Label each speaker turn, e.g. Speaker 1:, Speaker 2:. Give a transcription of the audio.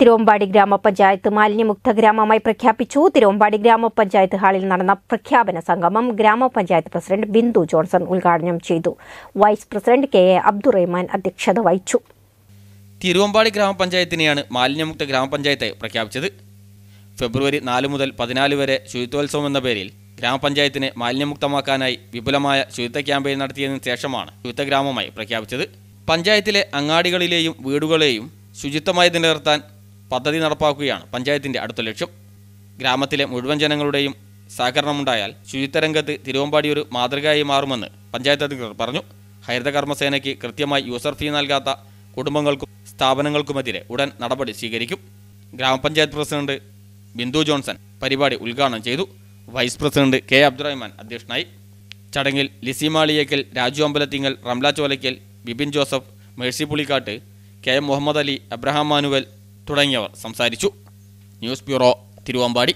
Speaker 1: തിരുവമ്പാടി ഗ്രാമപഞ്ചായത്ത് മാലിന്യമുക്ത ഗ്രാമമായി പ്രഖ്യാപിച്ചു. തിരുവമ്പാടി ഗ്രാമപഞ്ചായത്ത് ഹാളിൽ നടന്ന പ്രഖ്യാപന സംഗമം ഗ്രാമപഞ്ചായത്ത് പ്രസിഡന്റ് ബിന്ദു ജോൺസൺ ഉദ്ഘാടനം ചെയ്തു. Vice president K A Abdurahman അധ്യക്ഷത വഹിച്ചു.
Speaker 2: തിരുവമ്പാടി ഗ്രാമപഞ്ചായത്തിനെയാണ് മാലിന്യമുക്ത ഗ്രാമപഞ്ചായത്തായി പ്രഖ്യാപിച്ചത്. ഫെബ്രുവരി നാല് മുതൽ പതിനാല് വരെ ശുചിത്വോത്സവം എന്ന പേരിൽ ഗ്രാമപഞ്ചായത്തിനെ മാലിന്യമുക്തമാക്കാനായി വിപുലമായ ശുചിത്വ ക്യാമ്പയിൻ നടത്തിയതിനു ശേഷമാണ് ശുചിത്വ ഗ്രാമമായി പ്രഖ്യാപിച്ചത്. പഞ്ചായത്തിലെ അങ്ങാടികളിലെയും വീടുകളെയും ശുചിത്വമായി നിലനിർത്താൻ പദ്ധതി നടപ്പാക്കുകയാണ് പഞ്ചായത്തിന്റെ അടുത്ത ലക്ഷ്യം. ഗ്രാമത്തിലെ മുഴുവൻ ജനങ്ങളുടെയും സഹകരണമുണ്ടായാൽ ശുചിത്വ രംഗത്ത് തിരുവമ്പാടി ഒരു മാതൃകയായി മാറുമെന്ന് പഞ്ചായത്ത് അധികൃതർ പറഞ്ഞു. ഹരിതകർമ്മസേനയ്ക്ക് കൃത്യമായി യൂസർ ഫീ നൽകാത്ത കുടുംബങ്ങൾക്കും സ്ഥാപനങ്ങൾക്കുമെതിരെ ഉടൻ നടപടി സ്വീകരിക്കും. ഗ്രാമപഞ്ചായത്ത് പ്രസിഡന്റ് ബിന്ദു ജോൺസൺ പരിപാടി ഉദ്ഘാടനം ചെയ്തു. വൈസ് പ്രസിഡന്റ് കെ അബ്ദുറഹ്മാൻ അധ്യക്ഷനായി. ചടങ്ങിൽ Lissy Maliyekkal Raju Ambalathingal Ramla Cholakkal Bipin Joseph Mercy Pulikkattu K M Muhammad Ali Abraham Manuel തുടങ്ങിയവർ. സംസാരിച്ചു. News bureau Thiruvambady.